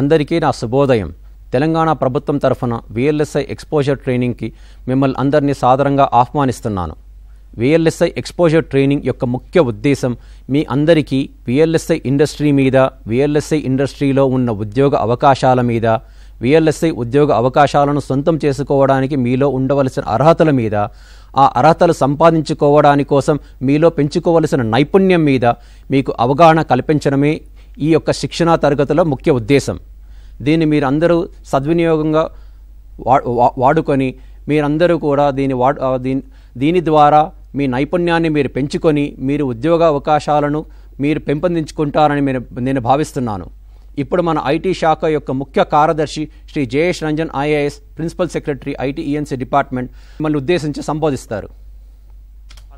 అందరికీ నా శుభోదయం. తెలంగాణ ప్రభుత్వం తరఫున విఎల్ఎస్ఐ ఎక్స్పోజర్ ట్రైనింగ్కి మిమ్మల్ని అందరినీ సాదరంగా ఆహ్వానిస్తున్నాను. విఎల్ఎస్ఐ ఎక్స్పోజర్ ట్రైనింగ్ యొక్క ముఖ్య ఉద్దేశం మీ అందరికీ విఎల్ఎస్ఐ ఇండస్ట్రీ మీద విఎల్ఎస్ఐ ఇండస్ట్రీలో ఉన్న ఉద్యోగ అవకాశాల మీద విఎల్ఎస్ఐ ఉద్యోగ అవకాశాలను సొంతం చేసుకోవడానికి మీలో ఉండవలసిన అర్హతల మీద ఆ అర్హతలు సంపాదించుకోవడానికోసం మీలో పెంచుకోవలసిన నైపుణ్యం మీద మీకు అవగాహన కల్పించడమే ఈ యొక్క శిక్షణా తరగతిలో ముఖ్య ఉద్దేశం. దీన్ని మీరందరూ సద్వినియోగంగా వా వాడుకొని మీరందరూ కూడా దీని వా దీని దీని ద్వారా మీ నైపుణ్యాన్ని మీరు పెంచుకొని మీరు ఉద్యోగ అవకాశాలను మీరు పెంపొందించుకుంటారని నేను నేను భావిస్తున్నాను. ఇప్పుడు మన ఐటీ శాఖ యొక్క ముఖ్య కార్యదర్శి Shri Jayesh Ranjan IAS principal secretary IT ENC department మిమ్మల్ని ఉద్దేశించి సంబోధిస్తారు.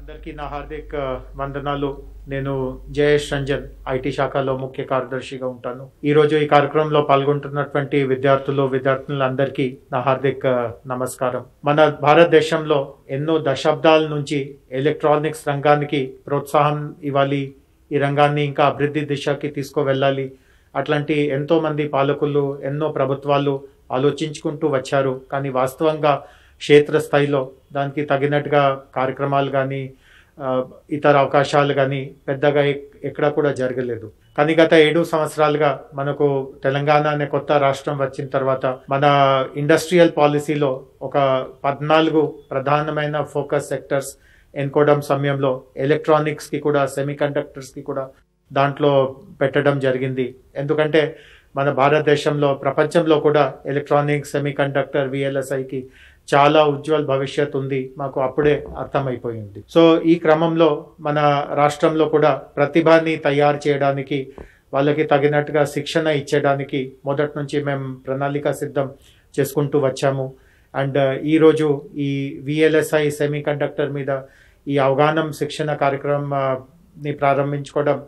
అందరికీ నా హార్దిక్ వందనాలు. నేను జయేష్ రంజన్ ఐటీ శాఖలో ముఖ్య కార్యదర్శిగా ఉంటాను. ఈరోజు ఈ కార్యక్రమంలో పాల్గొంటున్నటువంటి విద్యార్థులు విద్యార్థులందరికీ నా హార్దిక్ నమస్కారం. మన భారతదేశంలో ఎన్నో దశాబ్దాల నుంచి ఎలక్ట్రానిక్స్ రంగానికి ప్రోత్సాహం ఇవ్వాలి ఈ రంగాన్ని ఇంకా అభివృద్ధి దిశకి తీసుకువెళ్ళాలి. అట్లాంటి ఎంతోమంది పాలకులు ఎన్నో ప్రభుత్వాలు ఆలోచించుకుంటూ వచ్చారు. కానీ వాస్తవంగా క్షేత్రస్థాయిలో దానికి తగినట్టుగా కార్యక్రమాలు కానీ ఇతర అవకాశాలు కానీ పెద్దగా ఎక్- ఎక్కడా కూడా జరగలేదు. కానీ గత ఏడు సంవత్సరాలుగా మనకు తెలంగాణ అనే కొత్త రాష్ట్రం వచ్చిన తర్వాత మన ఇండస్ట్రియల్ పాలసీలో ఒక పద్నాలుగు ప్రధానమైన ఫోకస్ సెక్టర్స్ ఎన్నుకోవడం సమయంలో ఎలక్ట్రానిక్స్కి కూడా సెమీ కండక్టర్స్కి కూడా దాంట్లో పెట్టడం జరిగింది. ఎందుకంటే మన భారతదేశంలో ప్రపంచంలో కూడా ఎలక్ట్రానిక్స్ సెమీ కండక్టర్ విఎల్ఎస్ఐకి చాలా ఉజ్వల భవిష్యత్ ఉంది. మాకు అప్పుడే అర్థమైపోయింది. సో ఈ క్రమంలో మన రాష్ట్రంలో కూడా ప్రతిభని తయారు చేయడానికి వాళ్ళకి తగినట్టుగా శిక్షణ ఇచ్చేయడానికి మొదటి నుంచి మేము ప్రణాళిక సిద్ధం చేసుకుంటూ వచ్చాము. అండ్ ఈరోజు ఈ విఎల్ఎస్ఐ సెమీ కండక్టర్ మీద ఈ అవగాహన శిక్షణ కార్యక్రమం ప్రారంభించుకోవడం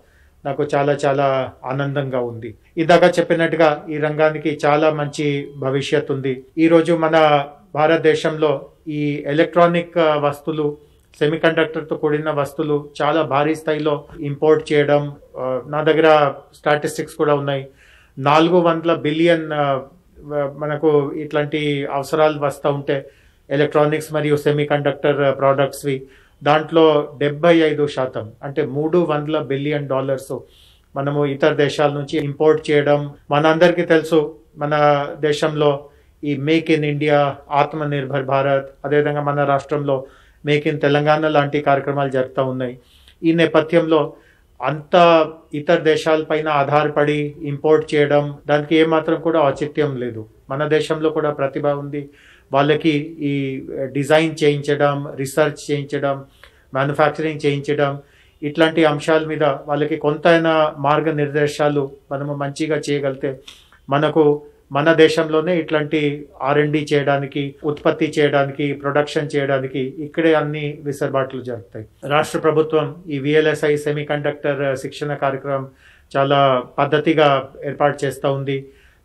నాకు చాలా చాలా ఆనందంగా ఉంది. ఇందాక చెప్పినట్టుగా ఈ రంగానికి చాలా మంచి భవిష్యత్ ఉంది. ఈరోజు మన భారతదేశంలో ఈ ఎలక్ట్రానిక్ వస్తువులు సెమీ కూడిన వస్తువులు చాలా భారీ స్థాయిలో ఇంపోర్ట్ చేయడం నా దగ్గర స్టాటిస్టిక్స్ కూడా ఉన్నాయి. నాలుగు వందల బిలియన్ మనకు ఇట్లాంటి అవసరాలు వస్తూ ఉంటే ఎలక్ట్రానిక్స్ మరియు సెమీ కండక్టర్ ప్రోడక్ట్స్వి దాంట్లో డెబ్బై ఐదు శాతం అంటే మూడు వందల బిలియన్ డాలర్స్ మనము ఇతర దేశాల నుంచి ఇంపోర్ట్ చేయడం. మనందరికీ తెలుసు మన దేశంలో ఈ మేక్ ఇన్ ఇండియా ఆత్మ నిర్భర్ భారత్ అదేవిధంగా మన రాష్ట్రంలో మేక్ ఇన్ తెలంగాణ లాంటి కార్యక్రమాలు జరుగుతూ ఉన్నాయి. ఈ నేపథ్యంలో అంత ఇతర దేశాలపైన ఆధారపడి ఇంపోర్ట్ చేయడం దానికి ఏమాత్రం కూడా ఔచిత్యం లేదు. మన దేశంలో కూడా ప్రతిభ ఉంది. వాళ్ళకి ఈ డిజైన్ చేయించడం రీసెర్చ్ చేయించడం మ్యానుఫ్యాక్చరింగ్ చేయించడం ఇట్లాంటి అంశాల మీద వాళ్ళకి కొంతైనా మార్గనిర్దేశాలు మనము మంచిగా చేయగలిగితే మనకు మన దేశంలోనే ఇట్లాంటి ఆర్ఎండి చేయడానికి ఉత్పత్తి చేయడానికి ప్రొడక్షన్ చేయడానికి ఇక్కడే అన్ని విసర్బాట్లు జరుగుతాయి. రాష్ట్ర ప్రభుత్వం ఈ విఎల్ఎస్ఐ సెమీ కండక్టర్ శిక్షణ కార్యక్రమం చాలా పద్ధతిగా ఏర్పాటు చేస్తూ ఉంది.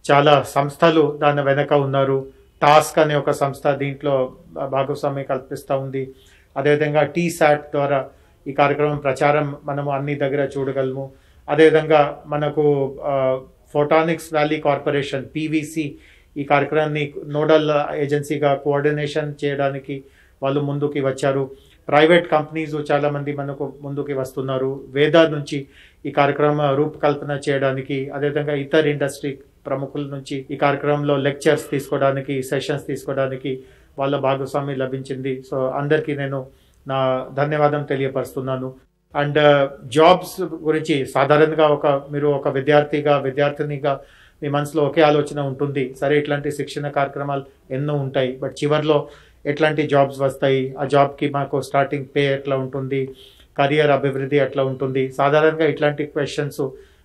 చాలా సంస్థలు దాని వెనక ఉన్నారు. టాస్క్ అనే ఒక సంస్థ దీంట్లో భాగస్వామ్యం కల్పిస్తూ ఉంది. అదేవిధంగా టీ శాట్ ద్వారా ఈ కార్యక్రమం ప్రచారం మనము అన్ని దగ్గర చూడగలము. అదేవిధంగా మనకు ఫోటానిక్స్ వ్యాలీ కార్పొరేషన్ పీవీసీ ఈ కార్యక్రమాన్ని నోడల్ ఏజెన్సీగా కోఆర్డినేషన్ చేయడానికి వాళ్ళు ముందుకి వచ్చారు. ప్రైవేట్ కంపెనీస్ చాలామంది మనకు ముందుకి వస్తున్నారు. వేద నుంచి ఈ కార్యక్రమ రూపకల్పన చేయడానికి అదేవిధంగా ఇతర ఇండస్ట్రీ ప్రముఖుల నుంచి ఈ కార్యక్రమంలో లెక్చర్స్ తీసుకోవడానికి సెషన్స్ తీసుకోవడానికి వాళ్ళ భాగస్వామి లభించింది. సో అందరికీ నేను నా ధన్యవాదం తెలియపరుస్తున్నాను. అండ్ uh, జాబ్స్ గురించి సాధారణంగా ఒక మీరు ఒక విద్యార్థిగా విద్యార్థినిగా మీ మనసులో ఒకే ఆలోచన ఉంటుంది. సరే ఇట్లాంటి శిక్షణ కార్యక్రమాలు ఎన్నో ఉంటాయి. బట్ చివర్లో ఎట్లాంటి జాబ్స్ వస్తాయి? ఆ జాబ్కి మాకు స్టార్టింగ్ పే ఎట్లా ఉంటుంది? కెరియర్ అభివృద్ధి ఎట్లా ఉంటుంది? సాధారణంగా ఇట్లాంటి క్వశ్చన్స్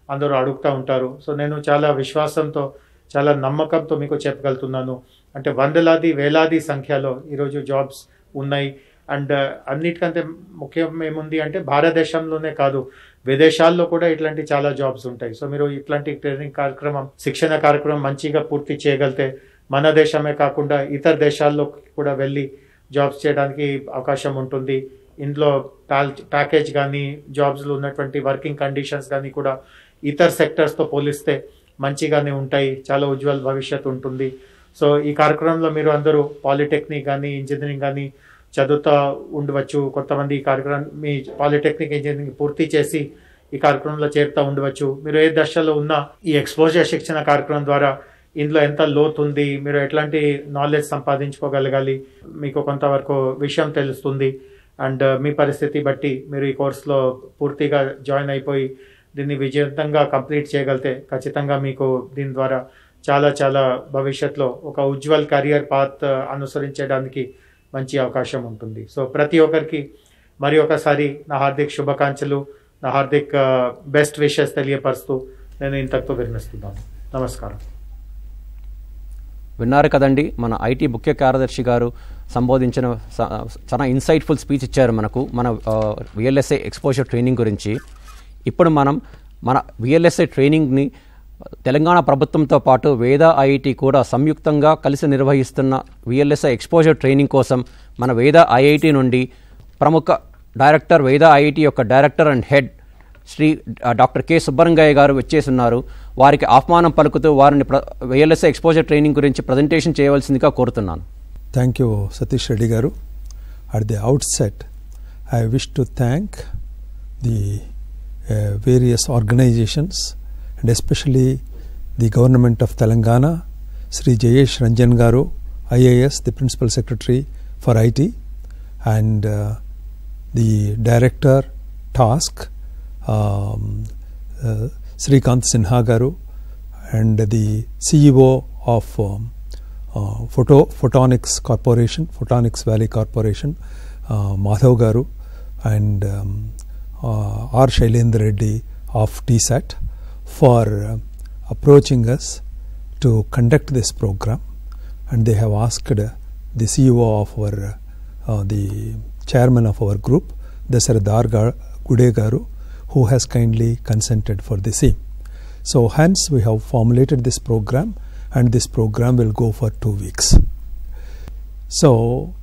అందరూ అడుగుతూ ఉంటారు. సో నేను చాలా విశ్వాసంతో చాలా నమ్మకంతో మీకు చెప్పగలుగుతున్నాను. అంటే వందలాది వేలాది సంఖ్యలో ఈరోజు జాబ్స్ ఉన్నాయి. అండ్ అన్నిటికంటే ముఖ్యం ఏముంది అంటే భారతదేశంలోనే కాదు విదేశాల్లో కూడా ఇట్లాంటి చాలా జాబ్స్ ఉంటాయి. సో మీరు ఇట్లాంటి ట్రైనింగ్ కార్యక్రమం శిక్షణ కార్యక్రమం మంచిగా పూర్తి చేయగలిగితే మన దేశమే కాకుండా ఇతర దేశాల్లో కూడా వెళ్ళి జాబ్స్ చేయడానికి అవకాశం ఉంటుంది. ఇందులో ప్యాకేజ్ కానీ జాబ్స్లో ఉన్నటువంటి వర్కింగ్ కండిషన్స్ కానీ కూడా ఇతర సెక్టర్స్తో పోలిస్తే మంచిగానే ఉంటాయి. చాలా ఉజ్వల భవిష్యత్తు ఉంటుంది. సో ఈ కార్యక్రమంలో మీరు అందరూ పాలిటెక్నిక్ కానీ ఇంజనీరింగ్ కానీ చదువుతా ఉండవచ్చు. కొంతమంది ఈ కార్యక్రమం మీ పాలిటెక్నిక్ ఇంజనీరింగ్ పూర్తి చేసి ఈ కార్యక్రమంలో చేరుతూ ఉండవచ్చు. మీరు ఏ దశలో ఉన్నా ఈ ఎక్స్పోజర్ శిక్షణ కార్యక్రమం ద్వారా ఇందులో ఎంత లోతు ఉంది మీరు ఎట్లాంటి నాలెడ్జ్ సంపాదించుకోగలగాలి మీకు కొంతవరకు విషయం తెలుస్తుంది. అండ్ మీ పరిస్థితి బట్టి మీరు ఈ కోర్సులో పూర్తిగా జాయిన్ అయిపోయి దీన్ని విజయవంతంగా కంప్లీట్ చేయగలిగితే ఖచ్చితంగా మీకు దీని ద్వారా చాలా చాలా భవిష్యత్తులో ఒక ఉజ్వల్ కెరియర్ పాత్ అనుసరించడానికి మంచి అవకాశం ఉంటుంది. సో ప్రతి ఒక్కరికి మరి ఒకసారి నా హార్దిక్ శుభాకాంక్షలు నా హార్దిక్ బెస్ట్ విషెస్ తెలియపరుస్తూ నేను ఇంతకుతో విరమిస్తున్నాను. నమస్కారం. విన్నారు కదండి మన ఐటీ ముఖ్య కార్యదర్శి గారు సంబోధించిన స- చాలా ఇన్సైట్ఫుల్ స్పీచ్ ఇచ్చారు మనకు. మన విఎల్ఎస్ఐ ఎక్స్పోజర్ ట్రైనింగ్ గురించి. ఇప్పుడు మనం మన విఎల్ఎస్ఐ ట్రైనింగ్ని తెలంగాణ ప్రభుత్వంతో పాటు వేద ఐఐటి కూడా సంయుక్తంగా కలిసి నిర్వహిస్తున్న విఎల్ఎస్ఐ ఎక్స్పోజర్ ట్రైనింగ్ కోసం మన వేద ఐఐటి నుండి ప్రముఖ డైరెక్టర్ వేద ఐఐటి యొక్క director and head Shri doctor K. సుబ్బరంగయ్య గారు వచ్చేస్తున్నారు వారికి ఆహ్వానం పలుకుతూ వారిని విఎల్ఎస్ఐ ఎక్స్పోజర్ ట్రైనింగ్ గురించి ప్రజెంటేషన్ చేయవలసిందిగా కోరుతున్నాను. థ్యాంక్ యూ సతీష్ రెడ్డి గారు. At the out set I wish to thank the various organisations and especially the government of Telangana, Sri Jayesh Ranjan Garu, IAS, the Principal Secretary for IT, and uh, the Director Task, um, uh, Srikant Sinha Garu, and the CEO of um, uh, Photo, Photonics Corporation, Photonics Valley Corporation, uh, Madhav Garu, and um, uh, R. Shailendra Reddy of TSAT for uh, approaching us to conduct this program. And they have asked the CEO of our, uh, the chairman of our group, Dasaradar Ga- Gude Garu, who has kindly consented for the same. So, hence, we have formulated this program, and this program will go for two weeks. So,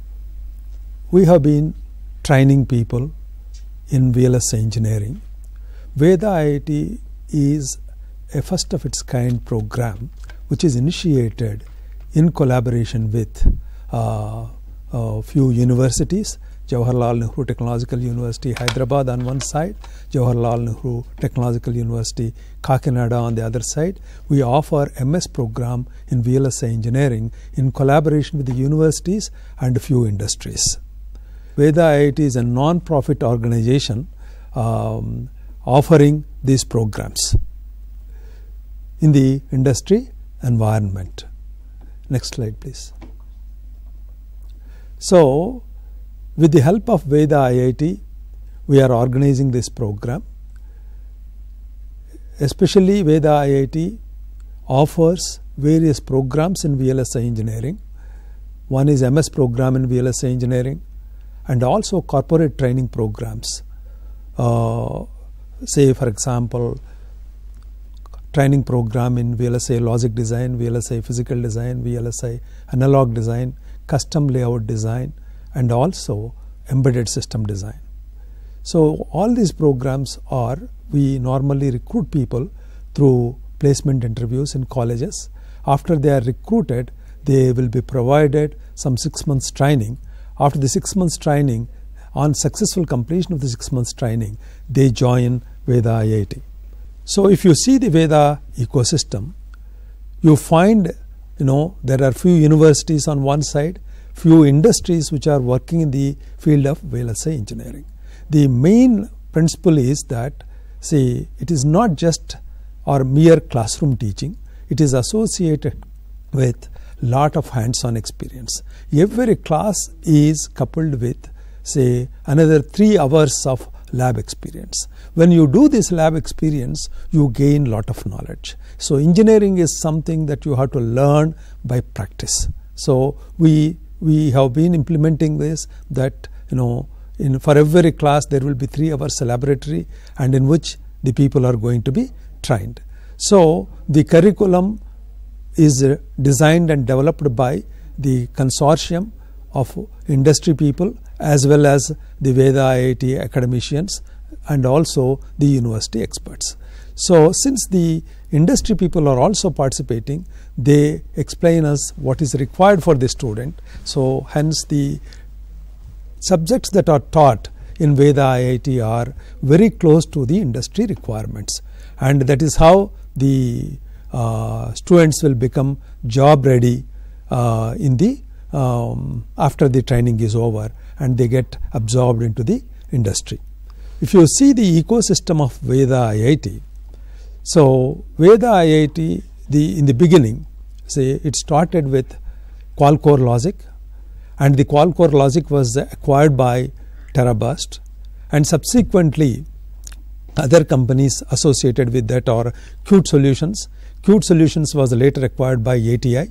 we have been training people in VLSI engineering. Veda IIT is a first of its kind program which is initiated in collaboration with uh, a few universities Jawaharlal Nehru Technological University, Hyderabad on one side, Jawaharlal Nehru Technological University, Kakinada on the other side. We offer MS program in VLSI engineering in collaboration with the universities and a few industries. Veda IIT is a non-profit organization um, offering these programs in the industry environment. Next slide, please. So, with the help of Veda IIT, we are organizing this program. Especially Veda IIT offers various programs in VLSI engineering. One is MS program in VLSI engineering and also corporate training programs. Uh, say, for example, training program in VLSI logic design, VLSI physical design, VLSI analog design, custom layout design, and also embedded system design. So, all these programs are we normally recruit people through placement interviews in colleges. After they are recruited, they will be provided some six months training. After the six months training, on successful completion of the six months training, they join Veda IIT. So, if you see the Veda ecosystem, you find you know there are few universities on one side, few industries which are working in the field of VLSI engineering. The main principle is that see it is not just or mere classroom teaching; it is associated with lot of hands-on experience. Every class is coupled with say another three hours of lab experience. When you do this lab experience, you gain lot of knowledge. So engineering is something that you have to learn by practice. So we we have been implementing this that you know in for every class there will be three hours laboratory and in which the people are going to be trained. So the curriculum is uh, designed and developed by the consortium of industry people as well as the Veda IIT academicians and also the university experts. So, since the industry people are also participating, they explain us what is required for the student. So, hence the subjects that are taught in Veda IIT are very close to the industry requirements, and that is how the uh, students will become job ready uh, in the um, after the training is over and they get absorbed into the industry. If you see the ecosystem of Veda IIT, so Veda IIT the in the beginning say it started with Qualcore Logic and the Qualcore Logic was acquired by Teraburst and subsequently other companies associated with that are Qt Solutions. Qt Solutions was later acquired by ATI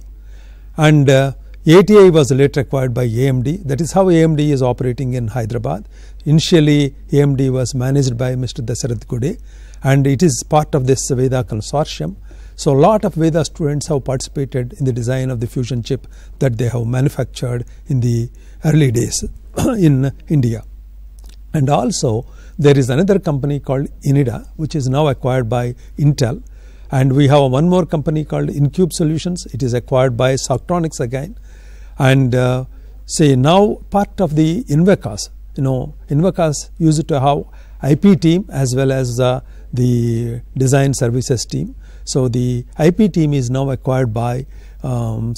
and uh, ATI was later acquired by AMD. That is how AMD is operating in Hyderabad. Initially, AMD was managed by Mr. Dasarath Gude and it is part of this Veda consortium. So, a lot of Veda students have participated in the design of the fusion chip that they have manufactured in the early days in India. And also, there is another company called Ineda, which is now acquired by Intel. And we have one more company called Incube Solutions. It is acquired by Soctronics again. And uh, say now part of the Invecas, you know, Invecas used to have IP team as well as uh, the design services team. So the IP team is now acquired by um.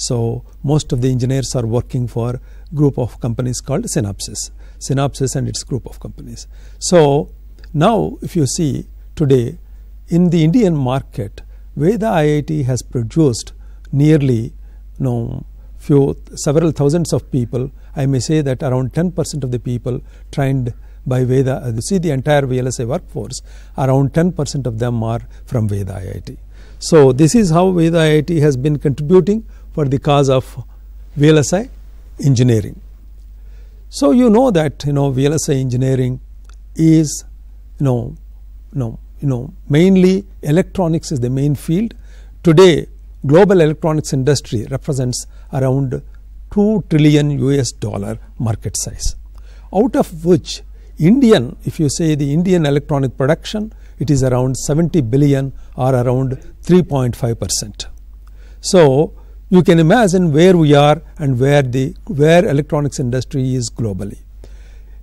So most of the engineers are working for group of companies called Synopsys. Synopsys and its group of companies. So now if you see today in the Indian market, Veda IIT has produced nearly know, few several thousands of people. I may say that around 10% of the people trained by Veda, uh, you see the entire VLSI workforce, around 10% of them are from Veda IIT. So this is how Veda IIT has been contributing for the cause of VLSI engineering. So you know that you know VLSI engineering is you know you know you know mainly electronics is the main field. Today global electronics industry represents around 2 trillion US dollar market size out of which Indian if you say the Indian electronic production it is around 70 billion or around 3.5 percent. So you can imagine where we are and where the where electronics industry is globally.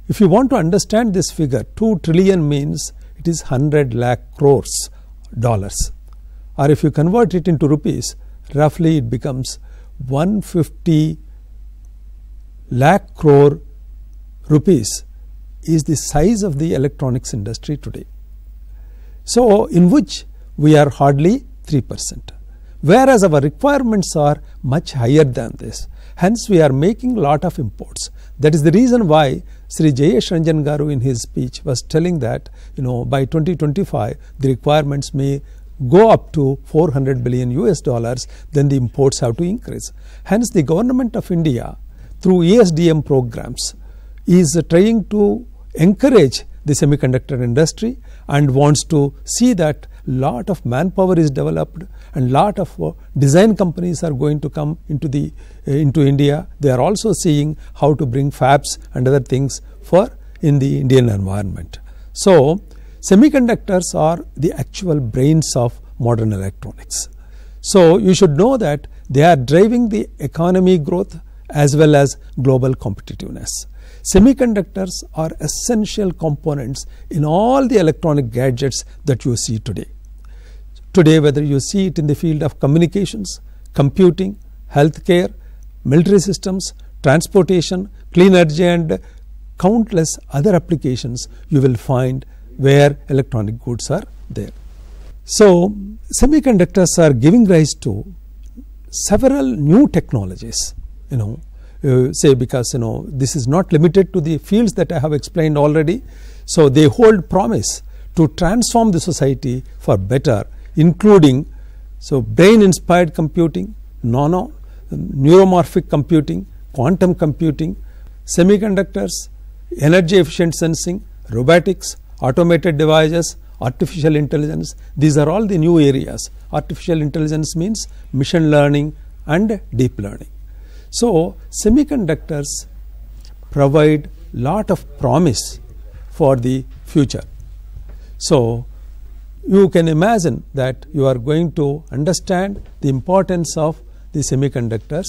If you want to understand this figure 2 trillion means it is 100 lakh crores dollars or if you convert it into rupees roughly it becomes 150 lakh crore rupees is the size of the electronics industry today. So, in which we are hardly 3 percent, whereas our requirements are much higher than this. Hence, we are making lot of imports. That is the reason why Sri Jayesh Ranjan Garu in his speech was telling that you know by 2025 the requirements may go up to 400 billion US dollars, then the imports have to increase. Hence, the government of India through ESDM programs is trying to encourage the semiconductor industry and wants to see that lot of manpower is developed and lot of uh, design companies are going to come into the uh, into India. They are also seeing how to bring fabs and other things for in the Indian environment. So semiconductors are the actual brains of modern electronics. So you should know that they are driving the economy growth as well as global competitiveness. Semiconductors are essential components in all the electronic gadgets that you see today. Today, whether you see it in the field of communications, computing, healthcare, military systems, transportation, clean energy, and countless other applications, you will find where electronic goods are there. So, semiconductors are giving rise to several new technologies, you know, uh, say because you know this is not limited to the fields that I have explained already. So they hold promise to transform the society for better, including so brain inspired computing, nano, neuromorphic computing, quantum computing, semiconductors, energy efficient sensing, robotics, automated devices, artificial intelligence. These are all the new areas. Artificial intelligence means machine learning and deep learning. So, semiconductors provide lot of promise for the future. So, you can imagine that you are going to understand the importance of the semiconductors.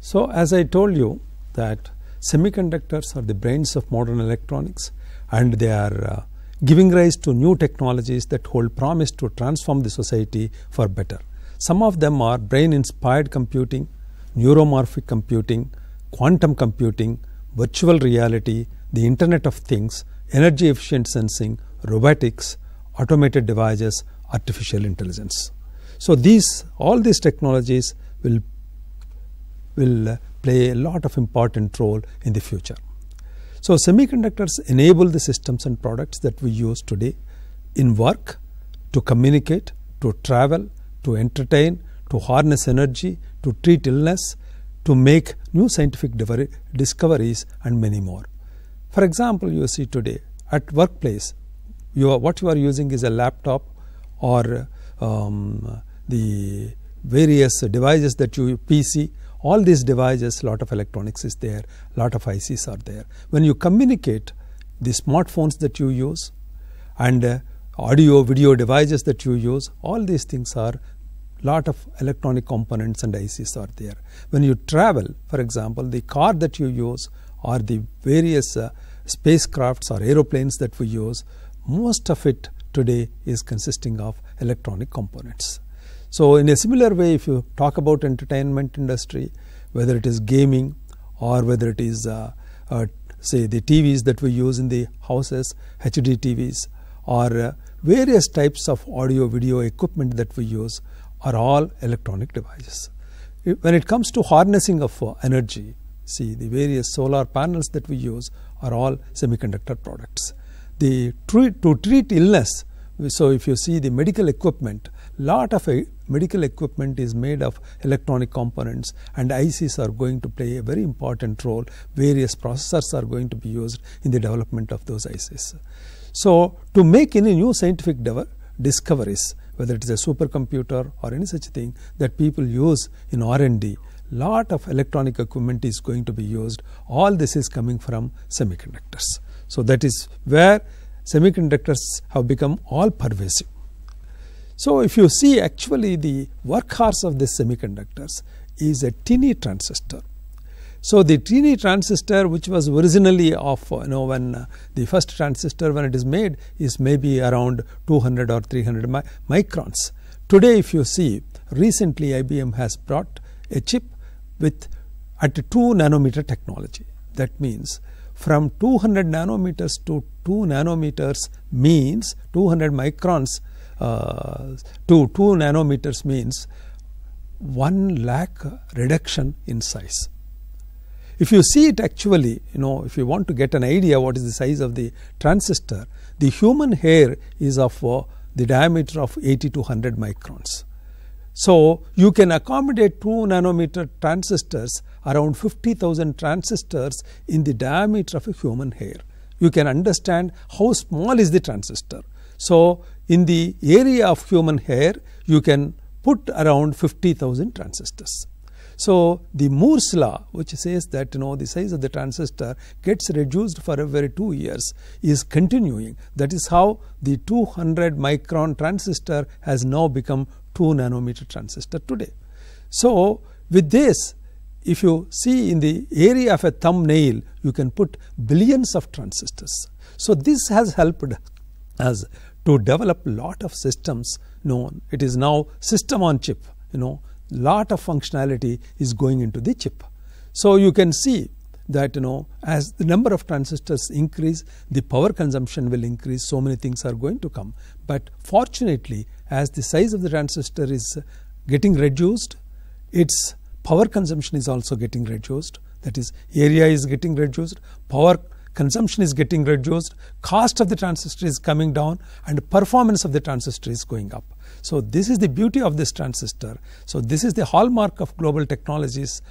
So, as I told you that semiconductors are the brains of modern electronics and they are uh, giving rise to new technologies that hold promise to transform the society for better. Some of them are brain inspired computing, neuromorphic computing, quantum computing, virtual reality, the Internet of Things, energy efficient sensing, robotics, automated devices, artificial intelligence. So these all these technologies will will play a lot of important role in the future. So semiconductors enable the systems and products that we use today in work, to communicate, to travel, to entertain, to harness energy, to treat illness, to make new scientific discoveries and many more. For example, you see today at workplace, you are, what you are using is a laptop or um, the various devices that you PC all these devices lot of electronics is there lot of ICs are there. When you communicate the smartphones that you use and uh, audio video devices that you use all these things are lot of electronic components and ICs are there. When you travel for example the car that you use or the various uh, spacecrafts or aeroplanes that we use most of it today is consisting of electronic components so in a similar way, if you talk about entertainment industry, whether it is gaming or whether it is uh, uh, say the TVs that we use in the houses, HD TVs, or uh, various types of audio video equipment that we use are all electronic devices. When it comes to harnessing of uh, energy, see the various solar panels that we use are all semiconductor products. The to treat illness, so if you see the medical equipment, lot of uh, medical equipment is made of electronic components and ICs are going to play a very important role. Various processors are going to be used in the development of those ICs. So, to make any new scientific discoveries, whether it is a supercomputer or any such thing that people use in R&D, lot of electronic equipment is going to be used. All this is coming from semiconductors. So, that is where semiconductors have become all pervasive. So if you see actually the workhorse of this semiconductors is a tiny transistor. So the tiny transistor which was originally of you know when uh, the first transistor when it is made is maybe around 200 or 300 mi microns. Today if you see recently IBM has brought a chip with at 2 nanometer technology. That means from 200 nanometers to 2 nanometers means 200 microns uh, to 2 nanometers means 1 lakh reduction in size. If you see it actually, you know, if you want to get an idea what is the size of the transistor, the human hair is of uh, the diameter of 80 to 100 microns. So, you can accommodate 2 nanometer transistors around 50,000 transistors in the diameter of a human hair. You can understand how small is the transistor. So, in the area of human hair, you can put around 50,000 transistors. So the Moore's law, which says that you know the size of the transistor gets reduced for every two years, is continuing. That is how the 200 micron transistor has now become 2 nanometer transistor today. So with this, if you see in the area of a thumbnail, you can put billions of transistors. So this has helped us to develop lot of systems known. It is now system on chip, you know, lot of functionality is going into the chip. So you can see that you know as the number of transistors increase the power consumption will increase. So many things are going to come. But fortunately as the size of the transistor is getting reduced its power consumption is also getting reduced. That is area is getting reduced. Power consumption is getting reduced, cost of the transistor is coming down, and performance of the transistor is going up. So this is the beauty of this transistor. So this is the hallmark of global technologies,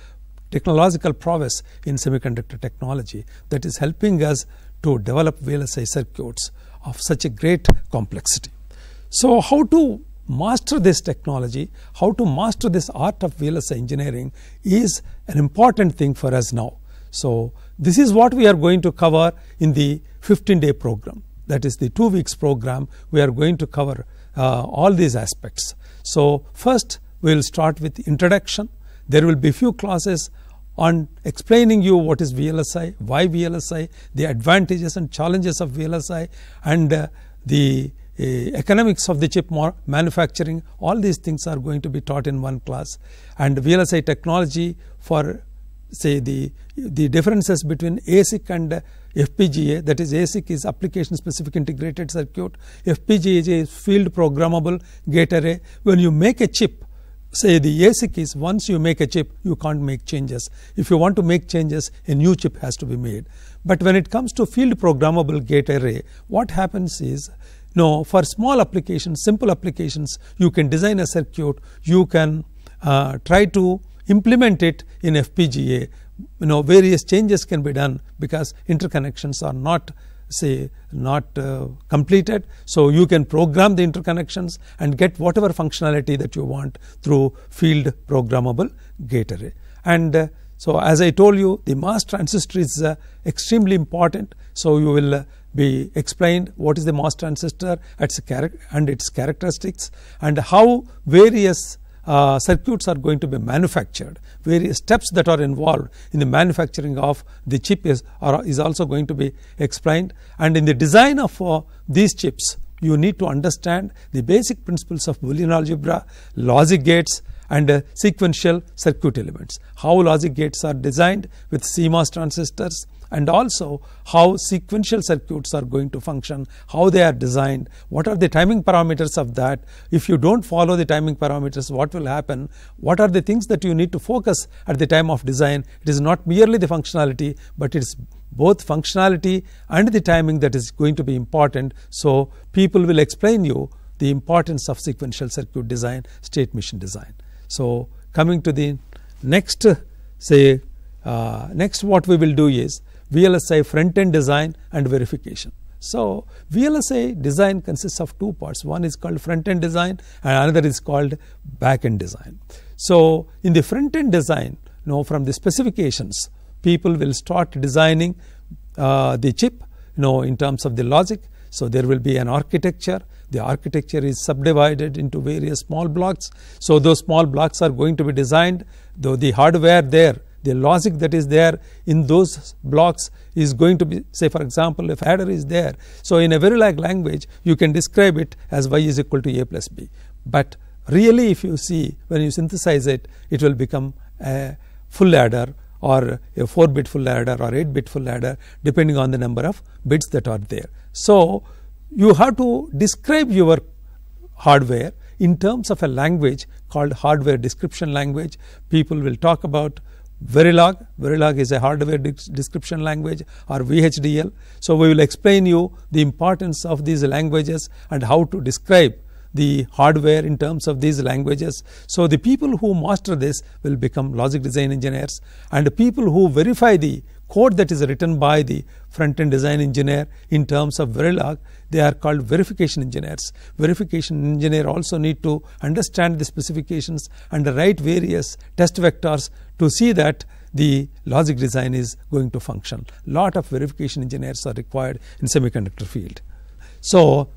technological prowess in semiconductor technology that is helping us to develop VLSI circuits of such a great complexity. So how to master this technology, how to master this art of VLSI engineering is an important thing for us now. So, this is what we are going to cover in the 15 day program. That is the two weeks program. We are going to cover uh, all these aspects. So, first we will start with introduction. There will be few classes on explaining you what is VLSI, why VLSI, the advantages and challenges of VLSI, and uh, the uh, economics of the chip manufacturing. All these things are going to be taught in one class, and VLSI technology for say the the differences between ASIC and FPGA. That is, ASIC is application specific integrated circuit. FPGA is field programmable gate array. When you make a chip say the ASIC is once you make a chip, you can't make changes. If you want to make changes, a new chip has to be made. But when it comes to field programmable gate array, what happens is, no, for small applications, simple applications, you can design a circuit, you can uh, try to implement it in FPGA. You know, various changes can be done because interconnections are not say not uh, completed. So, you can program the interconnections and get whatever functionality that you want through field programmable gate array. And uh, so, as I told you the MOS transistor is uh, extremely important. So, you will uh, be explained what is the MOS transistor its and its characteristics and how various uh, circuits are going to be manufactured. Various steps that are involved in the manufacturing of the chip is, are, is also going to be explained. And in the design of uh, these chips, you need to understand the basic principles of Boolean algebra, logic gates, and uh, sequential circuit elements. How logic gates are designed with CMOS transistors, and also how sequential circuits are going to function, how they are designed, what are the timing parameters of that. If you don't follow the timing parameters, what will happen? What are the things that you need to focus at the time of design? It is not merely the functionality, but it's both functionality and the timing that is going to be important. So, people will explain you the importance of sequential circuit design, state machine design. So, coming to the next say uh, next what we will do is VLSI front end design and verification. So, VLSI design consists of two parts. One is called front end design and another is called back end design. So, in the front end design, you know, from the specifications, people will start designing uh, the chip, you know, in terms of the logic. So, there will be an architecture. The architecture is subdivided into various small blocks. So, those small blocks are going to be designed, though the hardware there the logic that is there in those blocks is going to be say for example if adder is there. So in a Verilog language you can describe it as y is equal to a plus b. But really if you see when you synthesize it it will become a full adder or a 4 bit full adder or 8 bit full adder depending on the number of bits that are there. So you have to describe your hardware in terms of a language called hardware description language. People will talk about Verilog. Verilog is a hardware description language or VHDL. So, we will explain you the importance of these languages and how to describe the hardware in terms of these languages. So, the people who master this will become logic design engineers and people who verify the code that is written by the front end design engineer in terms of Verilog, they are called verification engineers. Verification engineer also need to understand the specifications and write various test vectors to see that the logic design is going to function. Lot of verification engineers are required in semiconductor field. So,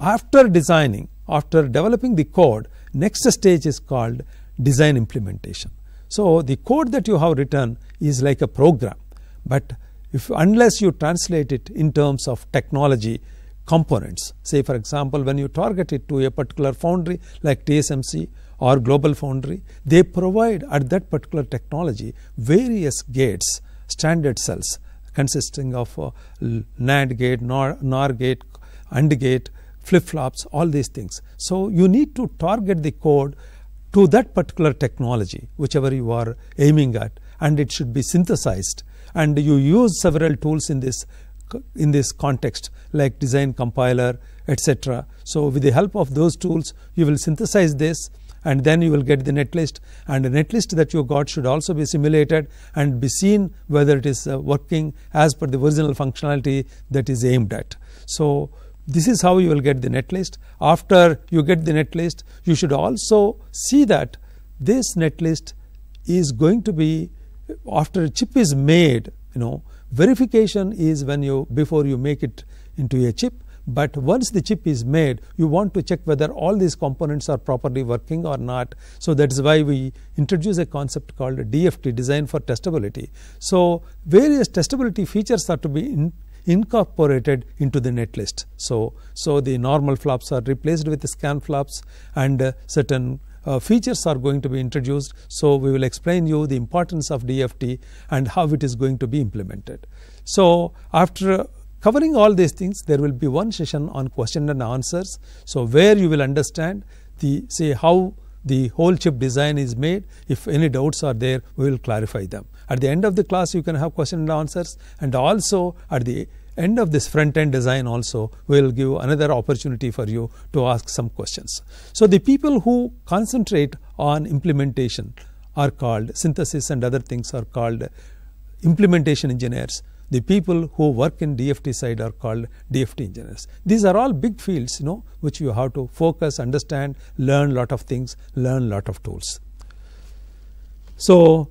after designing, after developing the code, next stage is called design implementation. So, the code that you have written is like a program, but if unless you translate it in terms of technology components, say for example, when you target it to a particular foundry like TSMC or Global Foundry, they provide at that particular technology various gates, standard cells consisting of uh, NAND gate, NOR, NOR gate, AND gate, flip flops, all these things. So, you need to target the code to that particular technology, whichever you are aiming at, and it should be synthesized. And you use several tools in this in this context, like design compiler, etc. So, with the help of those tools, you will synthesize this and then you will get the netlist and the netlist that you got should also be simulated and be seen whether it is uh, working as per the original functionality that is aimed at. So, this is how you will get the netlist. After you get the netlist, you should also see that this netlist is going to be after a chip is made, you know, verification is when you before you make it into a chip. But once the chip is made, you want to check whether all these components are properly working or not. So that is why we introduce a concept called DFT, design for testability. So various testability features are to be in, incorporated into the netlist. So, so the normal flops are replaced with scan flops and uh, certain uh, features are going to be introduced. So, we will explain you the importance of DFT and how it is going to be implemented. So, after covering all these things, there will be one session on question and answers. So, where you will understand the say how the whole chip design is made. If any doubts are there, we will clarify them. At the end of the class, you can have question and answers, and also at the end of this front end design also will give another opportunity for you to ask some questions. So the people who concentrate on implementation are called synthesis and other things are called implementation engineers. The people who work in dft side are called dft engineers. These are all big fields you know which you have to focus understand learn lot of things learn lot of tools. So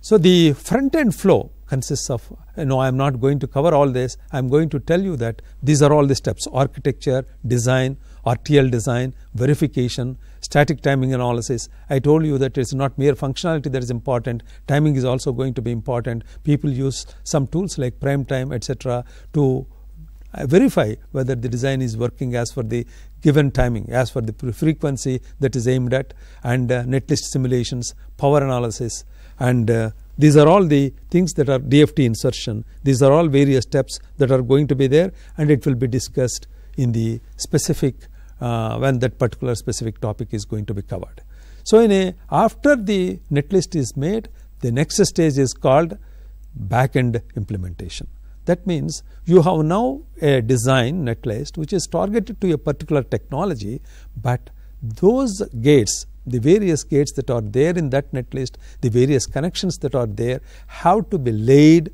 so the front end flow consists of no i am not going to cover all this. I am going to tell you that these are all the steps. Architecture design rtl design verification static timing analysis. I told you that it's not mere functionality that is important. Timing is also going to be important. People use some tools like PrimeTime etc to verify whether the design is working as for the given timing as for the frequency that is aimed at and uh, netlist simulations power analysis and uh, these are all the things that are DFT insertion. These are all various steps that are going to be there and it will be discussed in the specific uh, when that particular specific topic is going to be covered. So, in a after the netlist is made, the next stage is called back-end implementation. That means you have now a design netlist which is targeted to a particular technology, but those gates the various gates that are there in that netlist, the various connections that are there have to be laid,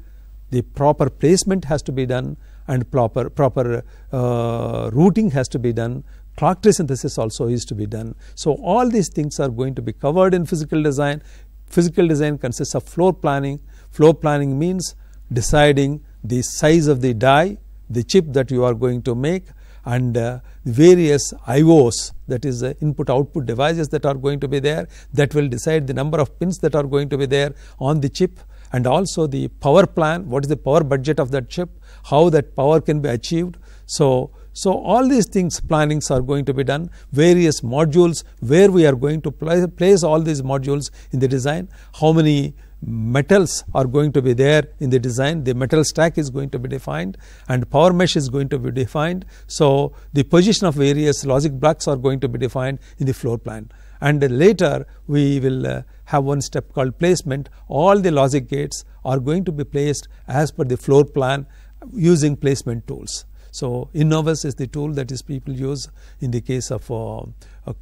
the proper placement has to be done and proper, proper uh, routing has to be done, clock tree synthesis also is to be done. So, all these things are going to be covered in physical design. Physical design consists of floor planning. Floor planning means deciding the size of the die, the chip that you are going to make and uh, various IOs that is uh, input output devices that are going to be there that will decide the number of pins that are going to be there on the chip and also the power plan what is the power budget of that chip how that power can be achieved. So so all these things plannings are going to be done. Various modules where we are going to place all these modules in the design how many metals are going to be there in the design. The metal stack is going to be defined and power mesh is going to be defined. So the position of various logic blocks are going to be defined in the floor plan. And later we will uh, have one step called placement. All the logic gates are going to be placed as per the floor plan using placement tools. So Innovus is the tool that is people use in the case of uh, uh,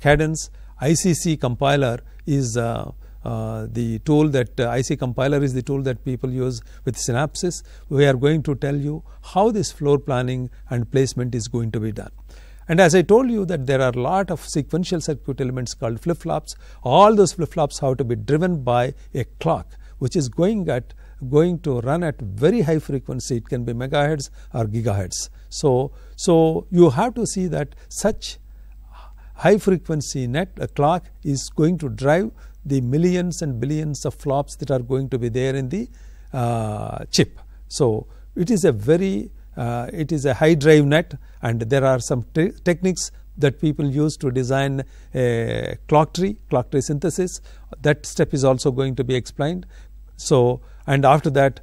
Cadence. ICC compiler is uh, the tool that uh, IC compiler is the tool that people use with Synopsys. We are going to tell you how this floor planning and placement is going to be done. And as I told you that there are a lot of sequential circuit elements called flip-flops. All those flip-flops have to be driven by a clock which is going at going to run at very high frequency. It can be megahertz or gigahertz. So, so you have to see that such high frequency net a clock is going to drive the millions and billions of flops that are going to be there in the uh, chip. So, it is a very uh, it is a high drive net and there are some te techniques that people use to design a clock tree, clock tree synthesis. That step is also going to be explained. So, and after that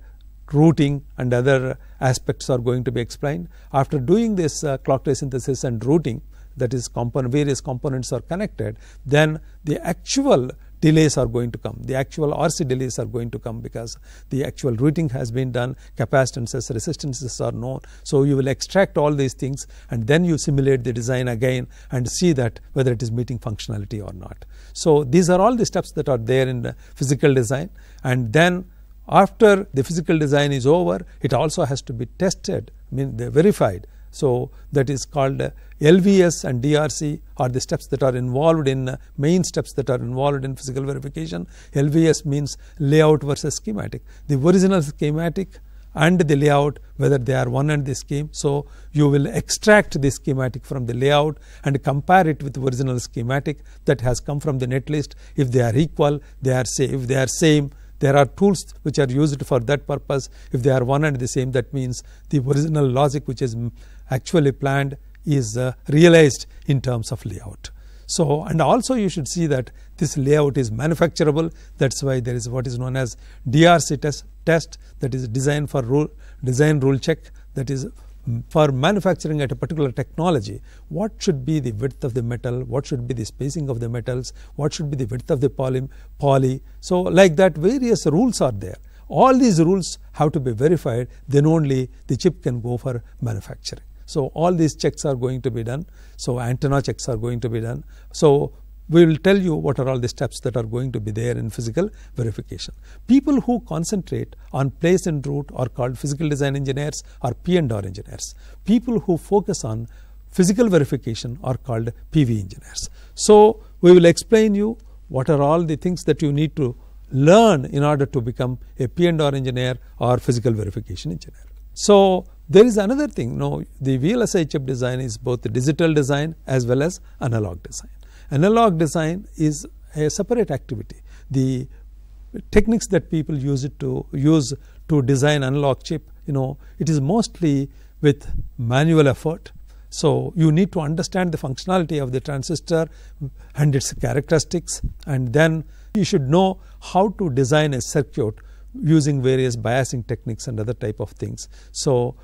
routing and other aspects are going to be explained. After doing this uh, clock tree synthesis and routing, that is various components are connected, then the actual delays are going to come. The actual RC delays are going to come because the actual routing has been done, capacitances, resistances are known. So you will extract all these things and then you simulate the design again and see that whether it is meeting functionality or not. So these are all the steps that are there in the physical design and then after the physical design is over, it also has to be tested, I mean verified So that is called LVS and DRC are the steps that are involved in main steps that are involved in physical verification. LVS means layout versus schematic. The original schematic and the layout whether they are one and the same. So you will extract the schematic from the layout and compare it with the original schematic that has come from the netlist. If they are equal, they are same. If they are same, there are tools which are used for that purpose. If they are one and the same, that means the original logic which is actually planned is uh, realized in terms of layout. So, and also you should see that this layout is manufacturable. That's why there is what is known as DRC test, test that is design for rule, design rule check that is for manufacturing at a particular technology, what should be the width of the metal, what should be the spacing of the metals, what should be the width of the poly, poly. So, like that various rules are there. All these rules have to be verified, then only the chip can go for manufacturing. So, all these checks are going to be done. So, antenna checks are going to be done. So, we will tell you what are all the steps that are going to be there in physical verification. People who concentrate on place and route are called physical design engineers or P&R engineers. People who focus on physical verification are called PV engineers. So, we will explain you what are all the things that you need to learn in order to become a P&R engineer or physical verification engineer. So, there is another thing. No, the VLSI chip design is both the digital design as well as analog design. Analog design is a separate activity. The techniques that people use it to use to design analog chip, you know, it is mostly with manual effort. So you need to understand the functionality of the transistor and its characteristics, and then you should know how to design a circuit using various biasing techniques and other type of things. So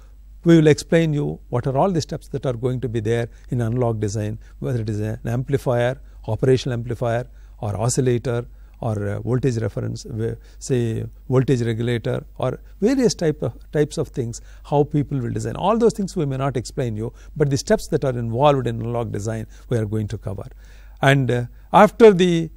we will explain you what are all the steps that are going to be there in analog design, whether it is an amplifier, operational amplifier, or oscillator, or voltage reference, say voltage regulator, or various type of types of things. How people will design all those things we may not explain you, but the steps that are involved in analog design we are going to cover. And uh, after the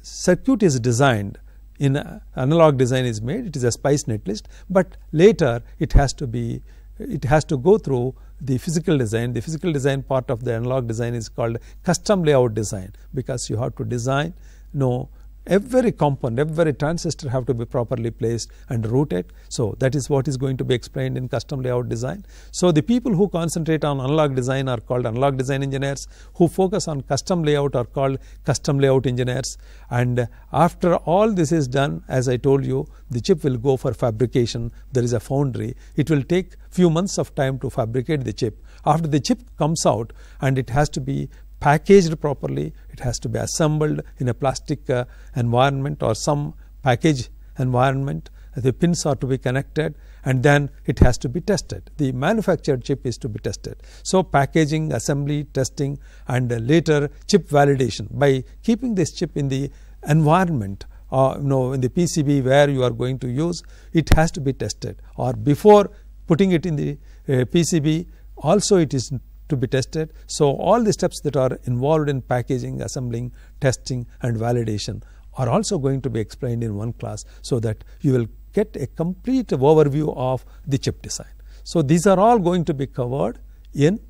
circuit is designed, in analog design is made, it is a SPICE netlist, but later it has to be it has to go through the physical design. The physical design part of the analog design is called custom layout design because you have to design, know every component, every transistor have to be properly placed and routed. So that is what is going to be explained in custom layout design. So the people who concentrate on analog design are called analog design engineers, who focus on custom layout are called custom layout engineers. And after all this is done, as I told you, the chip will go for fabrication. There is a foundry. It will take few months of time to fabricate the chip. After the chip comes out and it has to be packaged properly, it has to be assembled in a plastic uh, environment or some package environment. The pins are to be connected and then it has to be tested. The manufactured chip is to be tested. So, packaging, assembly, testing, and uh, later chip validation by keeping this chip in the environment or uh, you know, in the PCB where you are going to use, it has to be tested. Or before putting it in the uh, PCB, also it is to be tested. So, all the steps that are involved in packaging, assembling, testing and validation are also going to be explained in one class, so that you will get a complete overview of the chip design. So, these are all going to be covered in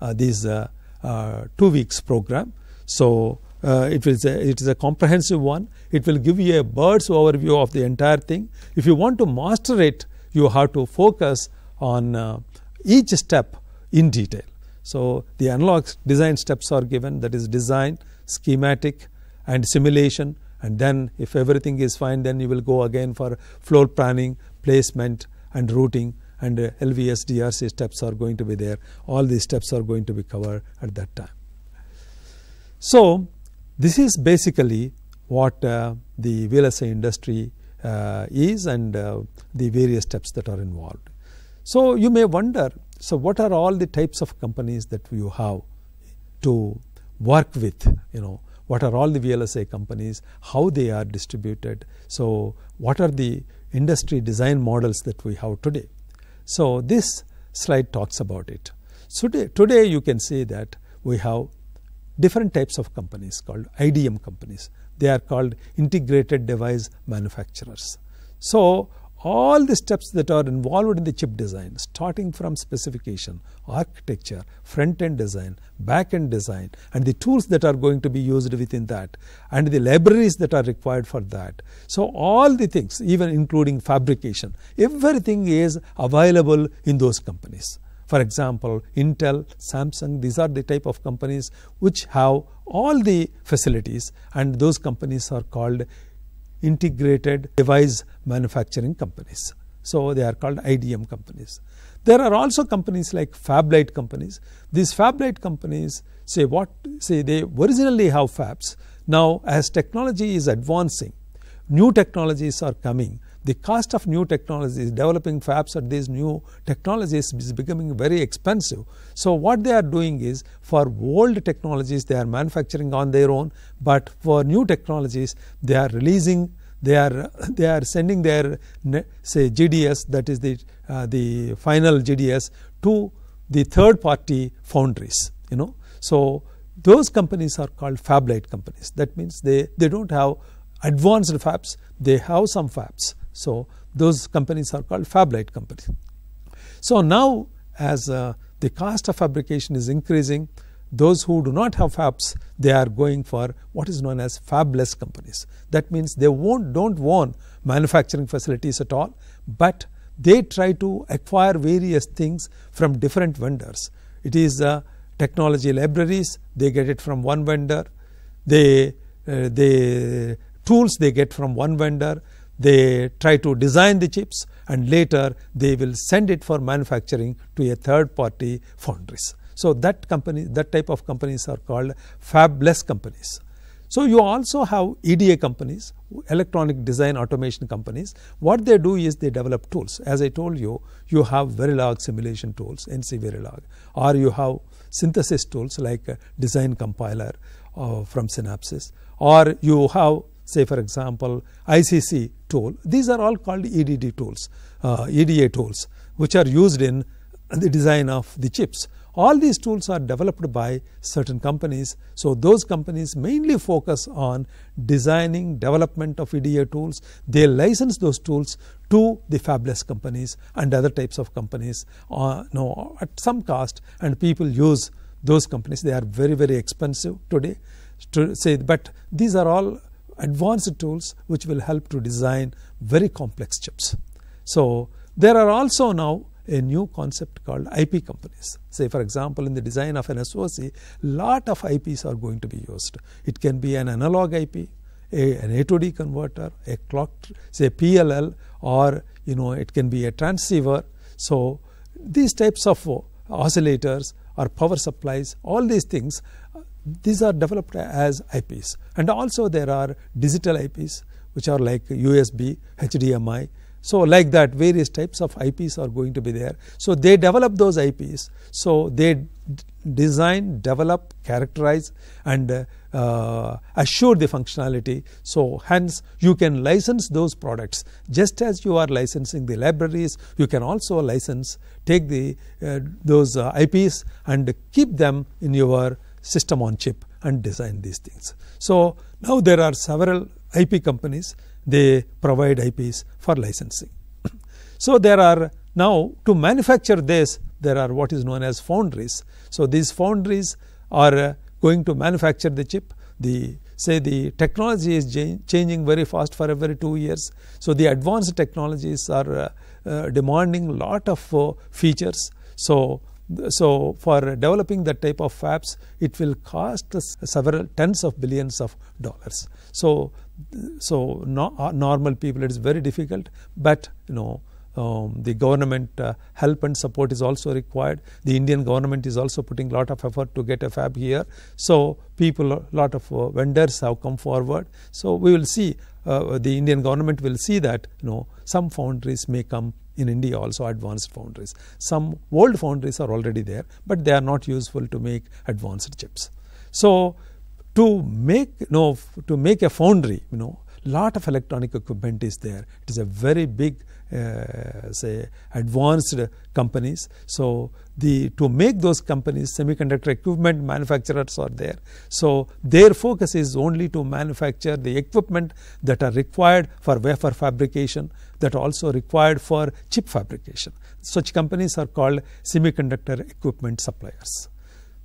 uh, this uh, uh, two weeks program. So, uh, it is a, it is a comprehensive one. It will give you a bird's overview of the entire thing. If you want to master it, you have to focus on uh, each step in detail. So, the analog design steps are given that is design, schematic and simulation and then if everything is fine then you will go again for floor planning, placement and routing and uh, LVS DRC steps are going to be there. All these steps are going to be covered at that time. So, this is basically what uh, the VLSI industry uh, is and uh, the various steps that are involved. So, you may wonder so, what are all the types of companies that you have to work with? You know, what are all the VLSI companies? How they are distributed? So, what are the industry design models that we have today? So, this slide talks about it. So, today, today you can see that we have different types of companies called IDM companies. They are called integrated device manufacturers. So, all the steps that are involved in the chip design, starting from specification, architecture, front end design, back end design, and the tools that are going to be used within that, and the libraries that are required for that. So, all the things, even including fabrication, everything is available in those companies. For example, Intel, Samsung, these are the type of companies which have all the facilities, and those companies are called integrated device manufacturing companies. So they are called IDM companies. There are also companies like Fablite companies. These Fablite companies say what say they originally have fabs. Now as technology is advancing, new technologies are coming. The cost of new technologies, developing fabs at these new technologies is becoming very expensive. So what they are doing is for old technologies they are manufacturing on their own, but for new technologies they are releasing they are they are sending their say GDS that is the uh, the final GDS to the third party foundries you know. So those companies are called fablite companies. That means they they don't have advanced fabs. They have some fabs so those companies are called fablite companies. So now as uh, the cost of fabrication is increasing those who do not have fabs they are going for what is known as fabless companies. That means they won't don't want manufacturing facilities at all but they try to acquire various things from different vendors. It is uh, technology libraries they get it from one vendor. They uh, they tools they get from one vendor they try to design the chips and later they will send it for manufacturing to a third party foundries so that company, that type of companies are called fabless companies. So you also have EDA companies, electronic design automation companies. What they do is they develop tools. As I told you, you have Verilog simulation tools, NC Verilog, or you have synthesis tools like design compiler uh, from Synopsys, or you have say for example ICC tool. These are all called EDD tools, uh, EDA tools, which are used in the design of the chips. All these tools are developed by certain companies. So those companies mainly focus on designing development of EDA tools. They license those tools to the fabless companies and other types of companies uh, no, at some cost and people use those companies. They are very, very expensive today. To say, but these are all advanced tools which will help to design very complex chips. So there are also now a new concept called IP companies. Say for example in the design of an SOC, lot of IPs are going to be used. It can be an analog IP, a, an A to D converter, a clock, say PLL or you know it can be a transceiver. So these types of oscillators or power supplies, all these things, these are developed as IPs. And also there are digital IPs which are like USB, HDMI, so like that various types of IPs are going to be there. So they develop those IPs. So they design, develop, characterize and uh, assure the functionality. So hence you can license those products just as you are licensing the libraries you can also license take the uh, those uh, IPs and keep them in your system on chip and design these things. So now there are several IP companies they provide IPs for licensing. so there are now to manufacture this there are what is known as foundries. So these foundries are uh, going to manufacture the chip. The say the technology is changing very fast for every two years. So the advanced technologies are uh, uh, demanding lot of uh, features. So so for developing that type of fabs, it will cost several tens of billions of dollars. So so no, uh, normal people it is very difficult but you know um, the government uh, help and support is also required. The indian government is also putting a lot of effort to get a fab here. So people lot of uh, vendors have come forward. So we will see uh, the indian government will see that you know some foundries may come in India also advanced foundries. Some old foundries are already there, but they are not useful to make advanced chips. So to make you know, to make a foundry you know lot of electronic equipment is there it is a very big uh, say advanced companies. So the to make those companies semiconductor equipment manufacturers are there. So their focus is only to manufacture the equipment that are required for wafer fabrication that also required for chip fabrication. Such companies are called semiconductor equipment suppliers.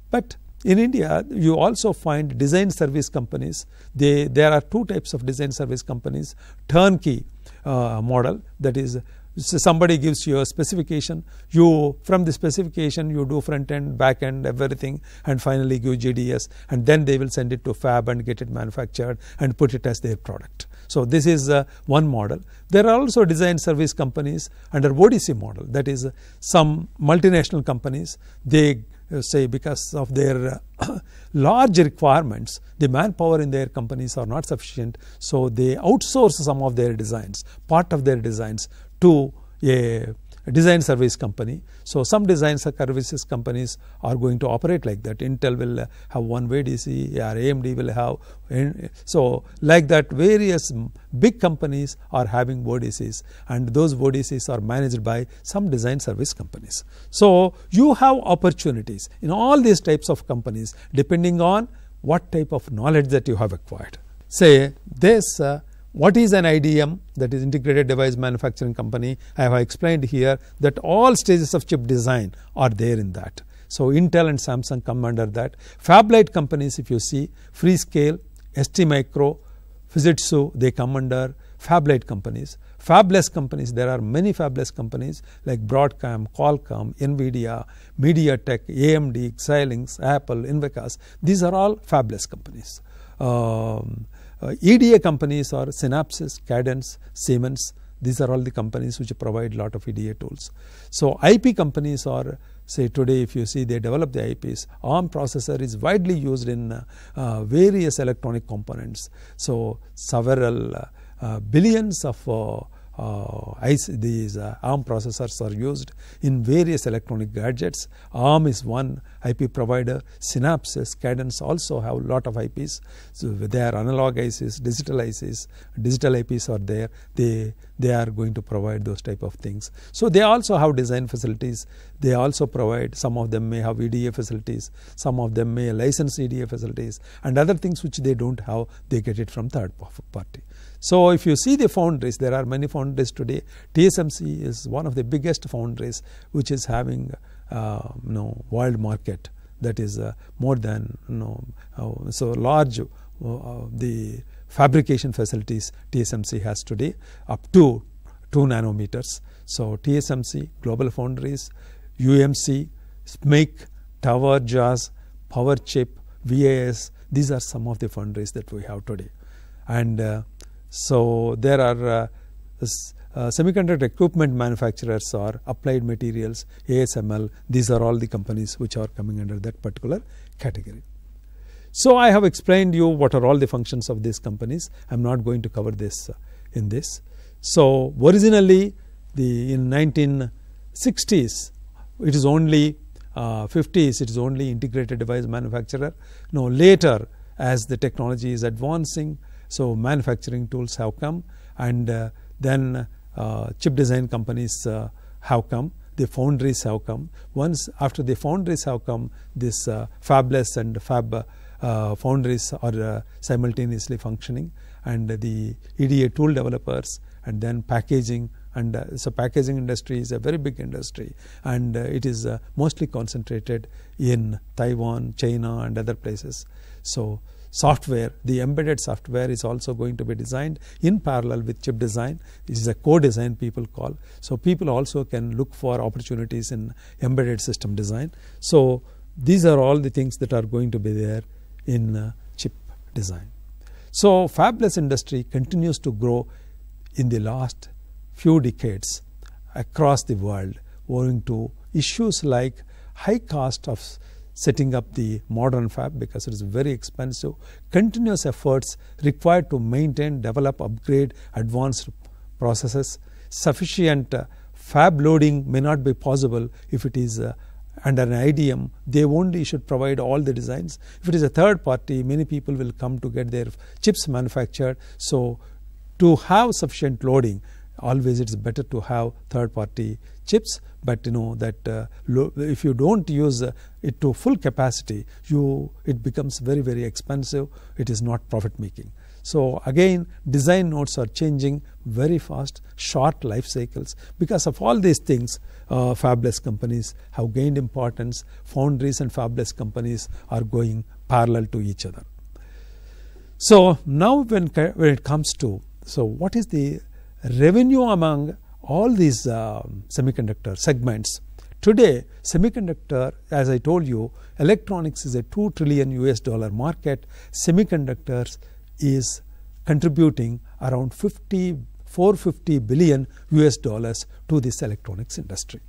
But in India, you also find design service companies. They, there are two types of design service companies turnkey uh, model, that is, so somebody gives you a specification. You from the specification you do front end back end everything and finally give gds and then they will send it to fab and get it manufactured and put it as their product. So this is uh, one model. There are also design service companies under odc model. That is uh, some multinational companies they say because of their uh, large requirements the manpower in their companies are not sufficient so they outsource some of their designs part of their designs to a design service company. So some design services companies are going to operate like that. Intel will have one ODC, or AMD will have. So like that, various big companies are having ODCs, and those ODCs are managed by some design service companies. So you have opportunities in all these types of companies, depending on what type of knowledge that you have acquired. Say this. Uh, what is an IDM that is integrated device manufacturing company I have explained here that all stages of chip design are there in that. So Intel and Samsung come under that. Fablite companies if you see Freescale, ST Micro, Fujitsu they come under fablite companies. Fabless companies there are many fabless companies like Broadcom, Qualcomm, Nvidia, MediaTek, AMD, Xilinx, Apple, Invecas these are all fabless companies. Um, uh, EDA companies are Synopsys, Cadence, Siemens. These are all the companies which provide lot of EDA tools. So IP companies are say today if you see they develop the IPs, ARM processor is widely used in uh, uh, various electronic components. So several uh, uh, billions of uh, these uh, ARM processors are used in various electronic gadgets. ARM is one IP provider. Synopsys, Cadence also have a lot of IPs. So they are analog ICs, digital ICs, digital IPs are there. They they are going to provide those type of things. So they also have design facilities. They also provide. Some of them may have EDA facilities. Some of them may license EDA facilities and other things which they don't have. They get it from third party. So if you see the foundries, there are many foundries today. TSMC is one of the biggest foundries which is having uh, you know, world market that is uh, more than you know, uh, so large uh, the fabrication facilities TSMC has today up to 2 nanometers. So TSMC, Global Foundries, UMC, SMIC, Tower, JAS, Power Chip, VAS, these are some of the foundries that we have today. And uh, so there are uh, uh, semiconductor equipment manufacturers or applied materials, ASML, these are all the companies which are coming under that particular category. So I have explained you what are all the functions of these companies. I am not going to cover this uh, in this. So originally the in 1960s it is only uh, 50s it is only integrated device manufacturer. Now later as the technology is advancing so manufacturing tools have come and uh, then uh, chip design companies uh, have come. The foundries have come. Once after the foundries have come this uh, fabless and fab uh, foundries are uh, simultaneously functioning. And the EDA tool developers and then packaging and so packaging industry is a very big industry. And it is mostly concentrated in Taiwan, China and other places. So software, the embedded software is also going to be designed in parallel with chip design. It is a co-design people call. So people also can look for opportunities in embedded system design. So these are all the things that are going to be there in uh, chip design. So fabless industry continues to grow in the last few decades across the world owing to issues like high cost of setting up the modern fab because it is very expensive. Continuous efforts required to maintain, develop, upgrade advanced processes. Sufficient uh, fab loading may not be possible if it is uh, under an IDM. They only should provide all the designs. If it is a third party, many people will come to get their chips manufactured. So, to have sufficient loading, always it's better to have third party chips but you know that uh, if you don't use uh, it to full capacity you it becomes very very expensive. It is not profit making so again design nodes are changing very fast short life cycles. Because of all these things uh, fabless companies have gained importance. Foundries and fabless companies are going parallel to each other. So now when when it comes to so what is the revenue among all these um, semiconductor segments. Today semiconductor as i told you electronics is a 2 trillion us dollar market. Semiconductors is contributing around 50 450 billion us dollars to this electronics industry.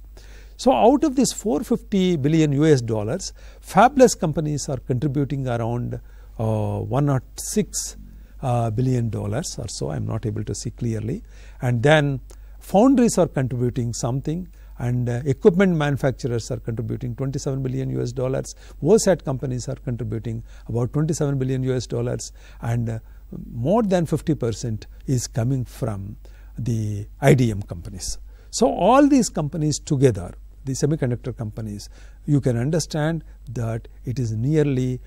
So out of this 450 billion us dollars fabless companies are contributing around uh, 106 uh, billion dollars or so i'm not able to see clearly. And then foundries are contributing something and uh, equipment manufacturers are contributing 27 billion US dollars. OSAT companies are contributing about 27 billion US dollars and uh, more than 50 percent is coming from the IDM companies. So all these companies together the semiconductor companies you can understand that it is nearly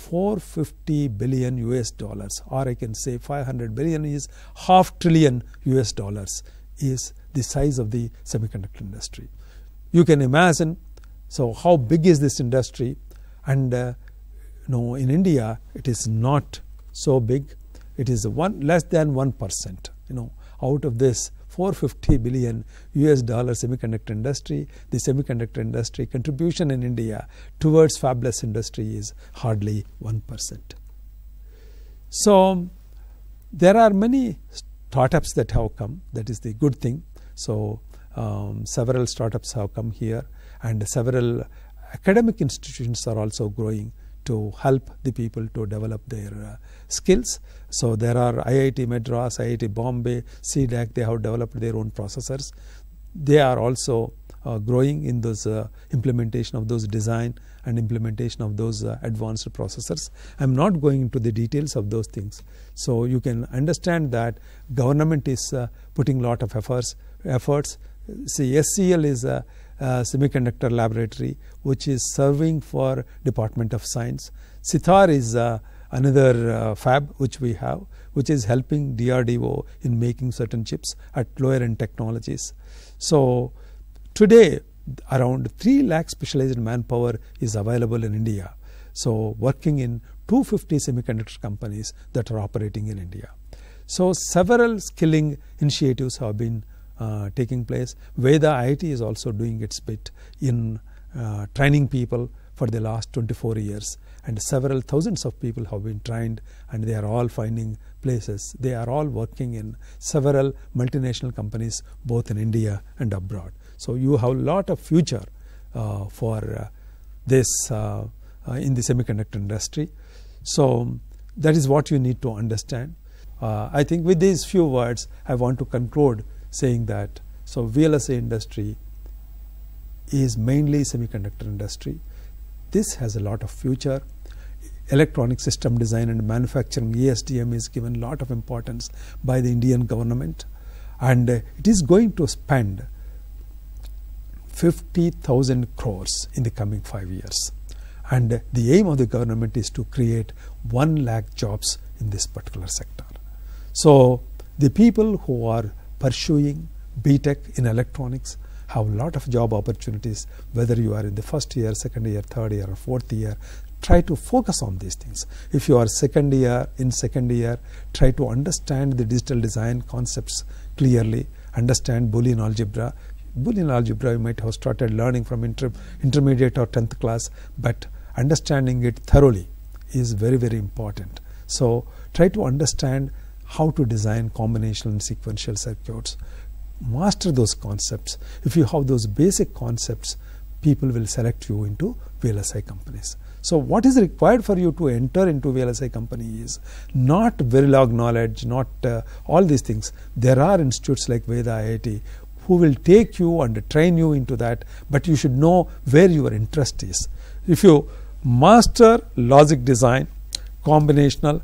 450 billion US dollars or I can say 500 billion is half trillion US dollars is the size of the semiconductor industry. You can imagine so how big is this industry and uh, you know in India it is not so big it is one less than 1% you know out of this 450 billion US dollar semiconductor industry. The semiconductor industry contribution in India towards fabless industry is hardly 1%. So there are many startups that have come. That is the good thing. So um, several startups have come here and several academic institutions are also growing to help the people to develop their uh, skills. So there are IIT Madras, IIT Bombay, CDAC, they have developed their own processors. They are also uh, growing in those uh, implementation of those design and implementation of those uh, advanced processors. I am not going into the details of those things. So you can understand that government is uh, putting lot of efforts. Efforts. See, SCL is a semiconductor laboratory which is serving for Department of Science. Sitar is uh, another uh, fab which we have, which is helping DRDO in making certain chips at lower end technologies. So today around 3 lakh specialized manpower is available in India. So working in 250 semiconductor companies that are operating in India. So several skilling initiatives have been uh, taking place. Veda IIT is also doing its bit in uh, training people for the last 24 years and several thousands of people have been trained and they are all finding places. They are all working in several multinational companies both in India and abroad. So you have a lot of future uh, for uh, this uh, in the semiconductor industry. So that is what you need to understand. I think with these few words, I want to conclude saying that so VLSI industry is mainly semiconductor industry. This has a lot of future. Electronic system design and manufacturing ESDM is given a lot of importance by the Indian government and uh, it is going to spend 50,000 crores in the coming 5 years and uh, the aim of the government is to create 1 lakh jobs in this particular sector. So the people who are pursuing BTech in electronics have a lot of job opportunities whether you are in the first year, second year, third year or fourth year try to focus on these things. If you are second year in second year try to understand the digital design concepts clearly, understand Boolean algebra. Boolean algebra you might have started learning from inter intermediate or 10th class but understanding it thoroughly is very very important. So try to understand how to design combinational and sequential circuits. Master those concepts. If you have those basic concepts, people will select you into VLSI companies. So what is required for you to enter into VLSI company is not Verilog knowledge, not uh, all these things. There are institutes like Veda IIT who will take you and train you into that, but you should know where your interest is. If you master logic design, combinational,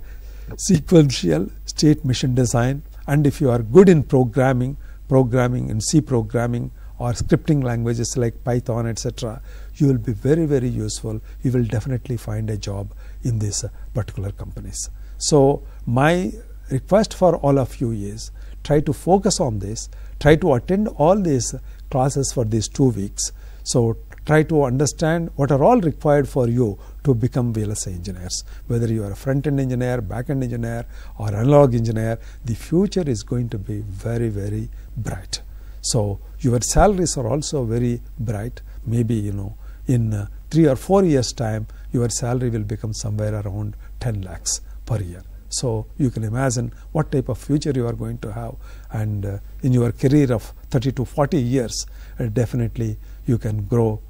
sequential, state machine design, and if you are good in programming, programming in C programming or scripting languages like Python, etc., you will be very, very useful. You will definitely find a job in these particular companies. So, my request for all of you is try to focus on this, try to attend all these classes for these two weeks. So, try to understand what are all required for you to become VLSI engineers. Whether you are a front end engineer, back end engineer, or analog engineer, the future is going to be very, very bright. So, your salaries are also very bright. Maybe, you know, in uh, three or four years' time, your salary will become somewhere around 10 lakhs per year. So, you can imagine what type of future you are going to have. And uh, in your career of 30 to 40 years, uh, definitely you can grow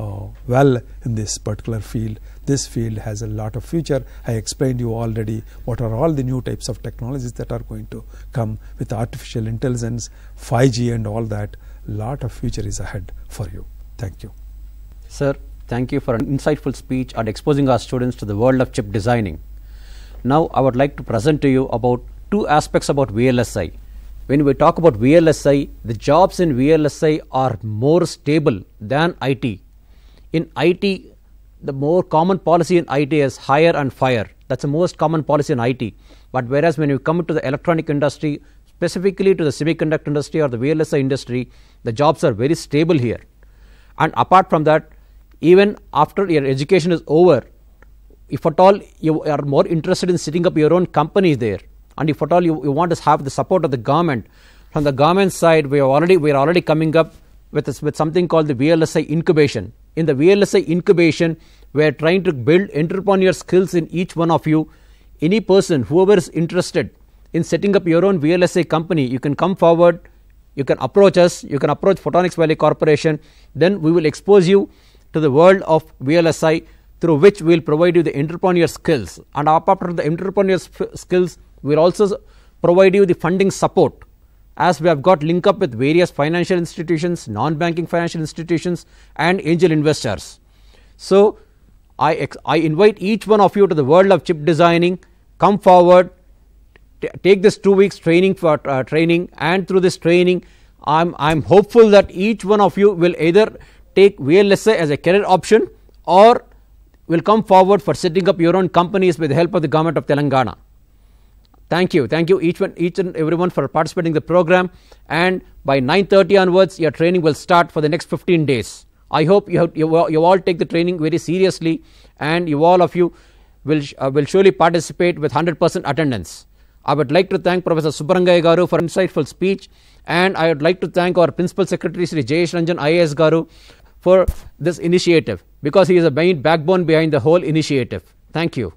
uh, well in this particular field. This field has a lot of future. I explained you already what are all the new types of technologies that are going to come with artificial intelligence, 5G, and all that. Lot of future is ahead for you. Thank you. Sir, thank you for an insightful speech and exposing our students to the world of chip designing. Now, I would like to present to you about two aspects about VLSI. When we talk about VLSI, the jobs in VLSI are more stable than IT. In IT, the more common policy in IT is hire and fire. That's the most common policy in IT. But whereas when you come to the electronic industry, specifically to the semiconductor industry or the VLSI industry, the jobs are very stable here. And apart from that, even after your education is over, if at all you are more interested in setting up your own company there, and if at all you, you want to have the support of the government, from the government side, we are already we are already coming up with this, with something called the VLSI incubation. In the VLSI incubation, we are trying to build entrepreneur skills in each one of you. Any person, whoever is interested in setting up your own VLSI company, you can come forward, you can approach us, you can approach Photonics Valley Corporation, then we will expose you to the world of VLSI through which we will provide you the entrepreneur skills. And apart from the entrepreneur skills, we will also provide you the funding support as we have got link up with various financial institutions, non-banking financial institutions and angel investors. So, I, I invite each one of you to the world of chip designing, come forward, take this two weeks training for uh, training and through this training, I am I'm hopeful that each one of you will either take VLSI as a career option or will come forward for setting up your own companies with the help of the government of Telangana. Thank you. Thank you each one, each and everyone for participating in the program. And by 9:30 onwards, your training will start for the next 15 days. I hope you, have, you, you all take the training very seriously, and you all of you will uh, will surely participate with 100% attendance. I would like to thank Professor Subbarangaya Garu for insightful speech, and I would like to thank our Principal Secretary Sri Jayesh Ranjan IAS Garu for this initiative because he is a main backbone behind the whole initiative. Thank you.